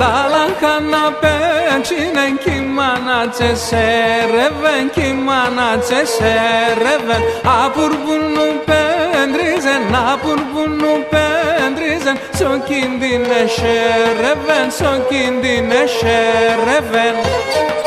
Dalakana pecinen kimana cesereven kimana cesereven Apur bunu pendrizen apur bunu pendrizen. Son kindine şereven son kindine şereven Müzik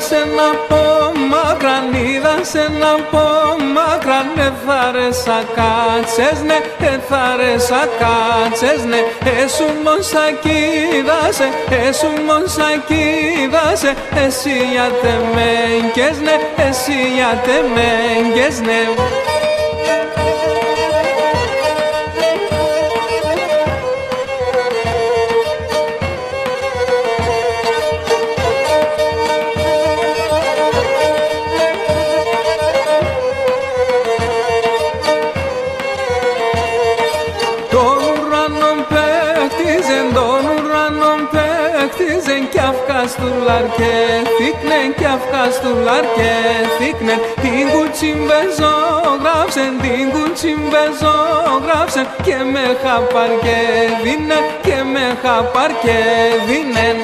σε ένα από μακράν, είδαν σε ένα από μακράν Ναι θα ρε σα κάτσες, ναι, ε θα ρε σα κάτσες, ναι. Έσου μον σα κοίδασε, έσου μον σα κοίδασε Εσύ για τεμέγκες, ναι, εσύ για τεμέγκες, ναι παίχτιζεν Κι αυκαστούλαρ και θύκνεν, κι αυκαστούλαρ και θύκνεν Την κουτσιμπεζόγραψεν, την κουτσιμπεζόγραψεν Και με χαπαρ και δίνεν,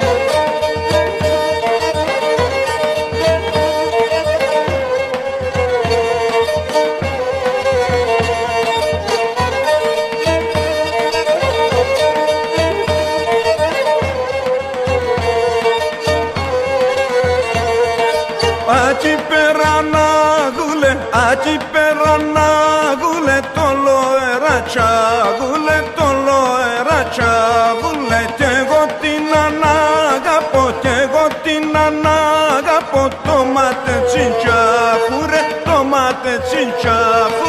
Ατυπέρα να γούλε, ατυπέρα να γούλε το λοεράτσα, γούλε το λοεράτσα, γούλε τέγκο τίνα νάγκα, ποτέ γούλε τίνα νάγκα, ποτέ το μάτι τσίνα, το μάτι τσίνα.